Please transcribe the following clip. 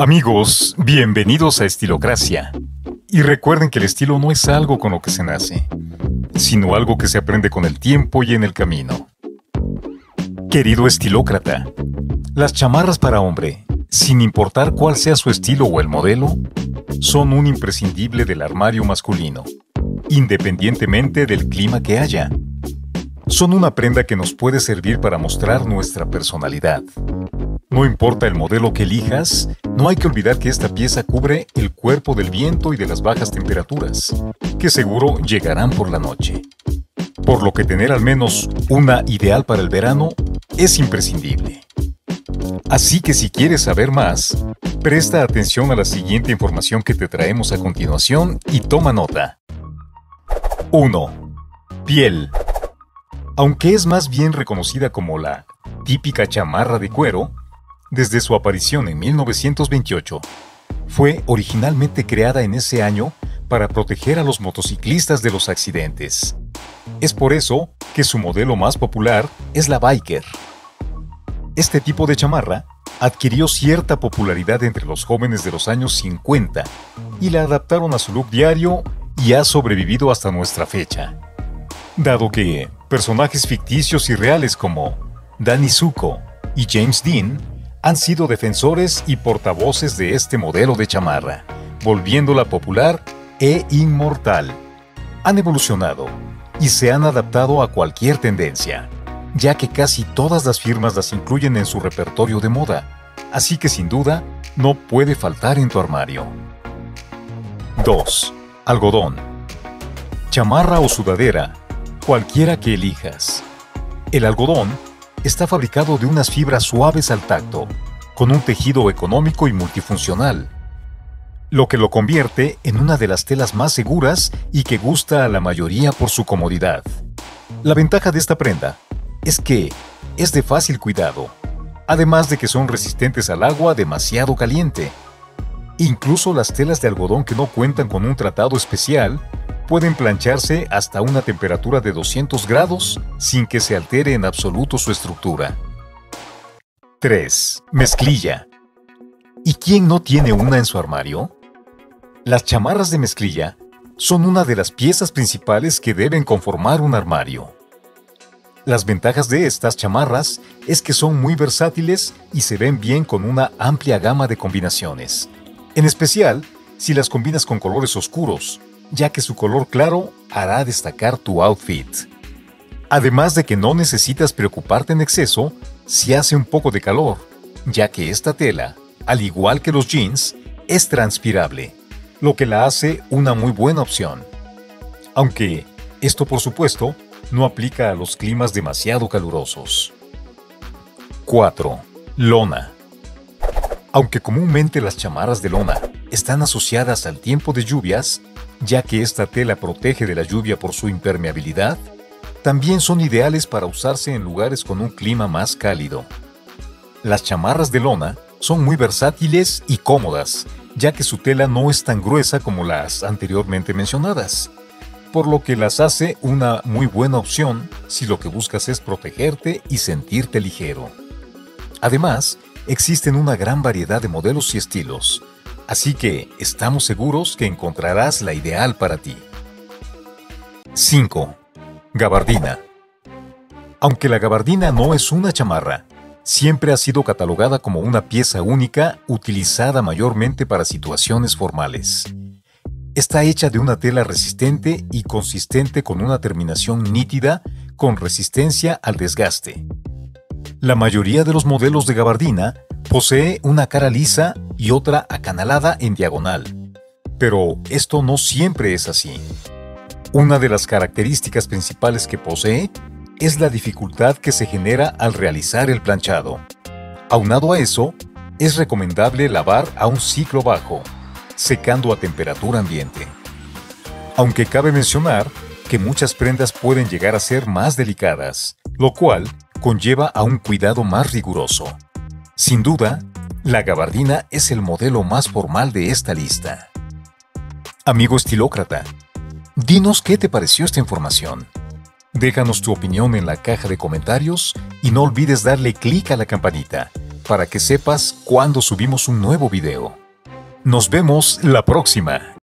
Amigos, bienvenidos a Estilocracia. Y recuerden que el estilo no es algo con lo que se nace, sino algo que se aprende con el tiempo y en el camino. Querido estilócrata, las chamarras para hombre, sin importar cuál sea su estilo o el modelo, son un imprescindible del armario masculino, independientemente del clima que haya. Son una prenda que nos puede servir para mostrar nuestra personalidad. No importa el modelo que elijas, no hay que olvidar que esta pieza cubre el cuerpo del viento y de las bajas temperaturas, que seguro llegarán por la noche. Por lo que tener al menos una ideal para el verano es imprescindible. Así que si quieres saber más, presta atención a la siguiente información que te traemos a continuación y toma nota. 1. Piel. Aunque es más bien reconocida como la típica chamarra de cuero, desde su aparición en 1928, fue originalmente creada en ese año para proteger a los motociclistas de los accidentes. Es por eso que su modelo más popular es la Biker. Este tipo de chamarra adquirió cierta popularidad entre los jóvenes de los años 50 y la adaptaron a su look diario y ha sobrevivido hasta nuestra fecha. Dado que personajes ficticios y reales como Danny Zuko y James Dean han sido defensores y portavoces de este modelo de chamarra, volviéndola popular e inmortal. Han evolucionado y se han adaptado a cualquier tendencia, ya que casi todas las firmas las incluyen en su repertorio de moda, así que sin duda no puede faltar en tu armario. 2. Algodón. Chamarra o sudadera, cualquiera que elijas. El algodón está fabricado de unas fibras suaves al tacto, con un tejido económico y multifuncional, lo que lo convierte en una de las telas más seguras y que gusta a la mayoría por su comodidad. La ventaja de esta prenda es que es de fácil cuidado, además de que son resistentes al agua demasiado caliente. Incluso las telas de algodón que no cuentan con un tratado especial pueden plancharse hasta una temperatura de 200 grados sin que se altere en absoluto su estructura. 3. Mezclilla. ¿Y quién no tiene una en su armario? Las chamarras de mezclilla son una de las piezas principales que deben conformar un armario. Las ventajas de estas chamarras es que son muy versátiles y se ven bien con una amplia gama de combinaciones, en especial si las combinas con colores oscuros, ya que su color claro hará destacar tu outfit. Además de que no necesitas preocuparte en exceso si hace un poco de calor, ya que esta tela, al igual que los jeans, es transpirable, lo que la hace una muy buena opción. Aunque esto por supuesto no aplica a los climas demasiado calurosos. 4. Lona. Aunque comúnmente las chamarras de lona están asociadas al tiempo de lluvias, ya que esta tela protege de la lluvia por su impermeabilidad, también son ideales para usarse en lugares con un clima más cálido. Las chamarras de lona son muy versátiles y cómodas, ya que su tela no es tan gruesa como las anteriormente mencionadas, por lo que las hace una muy buena opción si lo que buscas es protegerte y sentirte ligero. Además, existen una gran variedad de modelos y estilos, Así que estamos seguros que encontrarás la ideal para ti. 5. Gabardina. Aunque la gabardina no es una chamarra, siempre ha sido catalogada como una pieza única utilizada mayormente para situaciones formales. Está hecha de una tela resistente y consistente con una terminación nítida con resistencia al desgaste. La mayoría de los modelos de gabardina posee una cara lisa y otra acanalada en diagonal. Pero esto no siempre es así. Una de las características principales que posee es la dificultad que se genera al realizar el planchado. Aunado a eso, es recomendable lavar a un ciclo bajo, secando a temperatura ambiente. Aunque cabe mencionar que muchas prendas pueden llegar a ser más delicadas, lo cual conlleva a un cuidado más riguroso. Sin duda, la gabardina es el modelo más formal de esta lista. Amigo estilócrata, dinos qué te pareció esta información. Déjanos tu opinión en la caja de comentarios y no olvides darle clic a la campanita para que sepas cuando subimos un nuevo video. Nos vemos la próxima.